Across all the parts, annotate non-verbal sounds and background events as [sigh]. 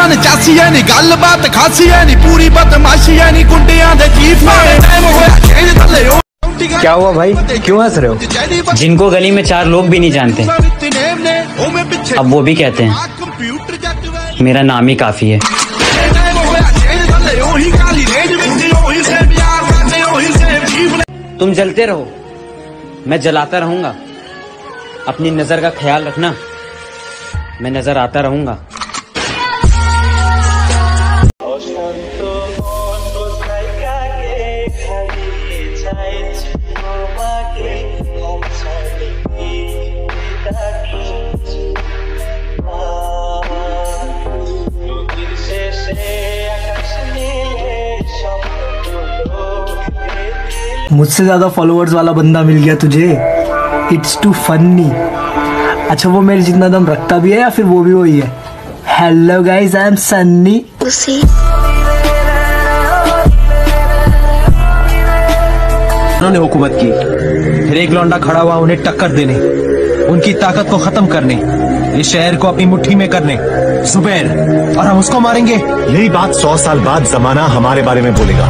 ਬੀਬੀਐਕਸ 184 ਐ ਨਹੀਂ ਗੱਲਬਾਤ ਖਾਸੀ ਐ ਨਹੀਂ ਪੂਰੀ ਬਦਮਾਸ਼ੀ ਐ ਨਹੀਂ ਗੁੰਡਿਆਂ ਦੇ ਚੀਫ ਮਾਰੇ ਟਾਈਮ ਹੋਇਆ ਚੇਂਜ ਥੱਲੇ ਉਹ क्या हुआ भाई क्यों हंस रहे हो जिनको गली में चार लोग भी नहीं जानते अब वो भी कहते हैं मेरा नाम ही काफी है तुम जलते रहो मैं जलाता रहूंगा अपनी नजर का ख्याल रखना मैं नजर आता रहूंगा मुझसे ज़्यादा फॉलोअर्स वाला बंदा मिल गया तुझे? इट्स टू फनी अच्छा वो मेरे जितना दम रखता भी है या फिर वो भी वही है? Hello guys I am Sunny उन्होंने हुकूमत की। फिर एक लौंडा खड़ा हुआ उन्हें टक्कर देने। उनकी ताकत को खत्म करने। इस शहर को अपनी मुट्ठी में करने। सुबैर और हम उसको मारेंगे? यही बात सौ साल बाद जमाना हमारे बारे में बोलेगा।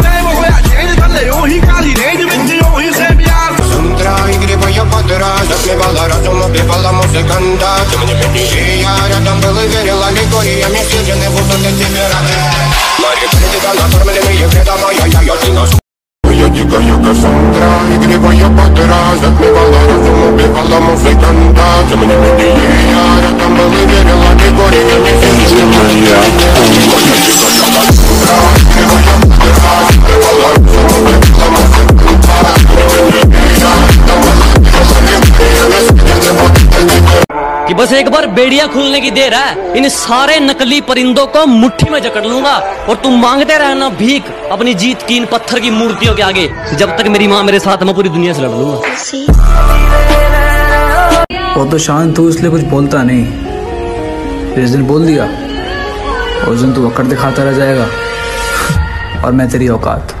Кассандра, игривая подра Затмевала разум, убивала музыканта Ты мне менее я рядом был и верила Легориями съедены будут эти миры Моя дикая Кассандра, игривая подра बस एक बार बेड़िया खुलने की देर है। इन सारे नकली परिंदों को मुट्ठी में जकड़ लूँगा और तुम मांगते रहना भीख अपनी जीत की इन पत्थर की मूर्तियों के आगे। जब तक मेरी माँ मेरे साथ मैं पूरी दुनिया से लड़ लूँगा। वो तो शांत हूँ, इसलिए कुछ बोलता नहीं। जिस दिन बोल दिया, उस दिन तू अकड़ दिखाता रह जाएगा। [laughs] और मैं तेरी औकात।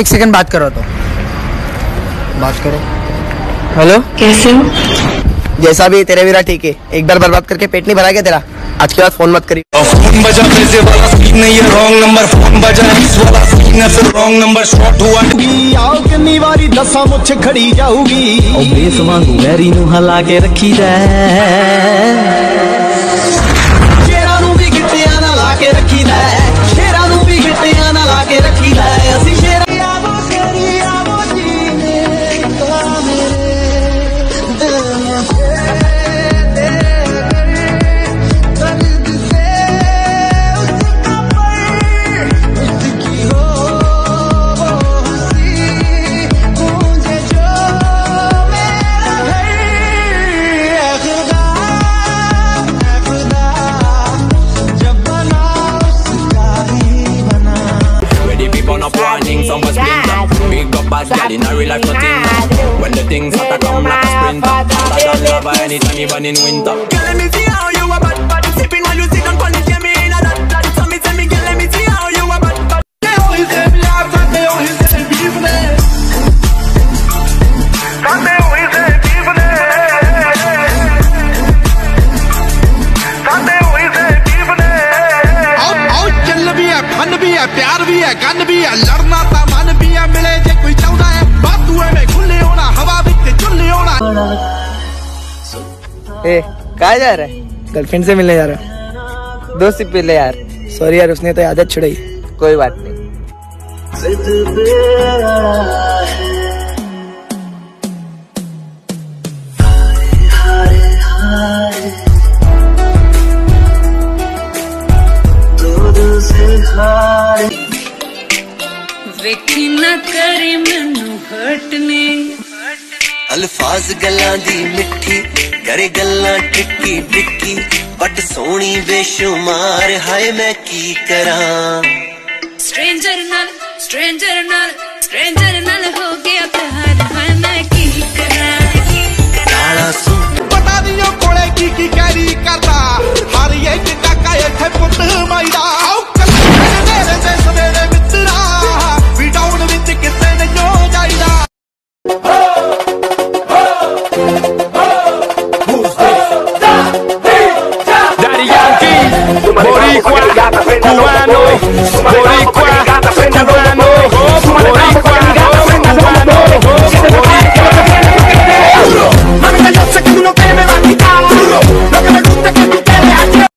एक सेकंड बात करो तो। बात करो। हेलो? कैसे हो? जैसा भी तेरे मेरा ठीक है। एक बार बर्बाद करके पेट नहीं भरा गया तेरा? आज के बाद फ़ोन मत करी फ़ोन बजा पैसे वाला सीन नहीं है रॉन्ग नंबर फ़ोन बजा। इस वाला सीन है फिर रॉन्ग नंबर शॉट हुआ। आओ कितनी बारी दसा मुझे खड़ी जाऊगी। और बेस वांगू मैरी नु हला के रखी जाए। Up warning, some was splinter Big up bad gal in a real life nothing When the things hotter come like a sprinter. Hotter than lava anytime even in winter. Girl let me see how you a bad bad. Sipping while you sit and punish yeah, me in a that that So me tell me girl let me see how you a bad bad. ਆਓ है gun भी है लड़ना मन भी है मिले जे कोई चाहता है में खुले होना हवा बिच चुल्ले होना। ए कहा जा रहा है? गर्लफ्रेंड से मिलने जा रहा है। दोस्ती पी ले यार सॉरी यार उसने तो आदत छुड़ाई। कोई बात नहीं। ਵੇਖੀ ਨਾ ਕਰੇ ਮੈਨੂੰ ਹਰਟ ਨੇ ਅਲਫਾਜ਼ ਗੱਲਾਂ ਦੀ ਮਿੱਠੀ ਕਰੇ ਗੱਲਾਂ ਟਿੱਕੀ ਟਿੱਕੀ ਬਟ ਸੋਹਣੀ ਬੇਸ਼ੁਮਾਰ ਹਾਏ ਮੈਂ ਕੀ ਕਰਾਂ ਸਟ੍ਰੇਂਜਰ ਨਾਲ ਸਟ੍ਰੇਂਜਰ ਨਾਲ ਸਟ੍ਰੇਂਜਰ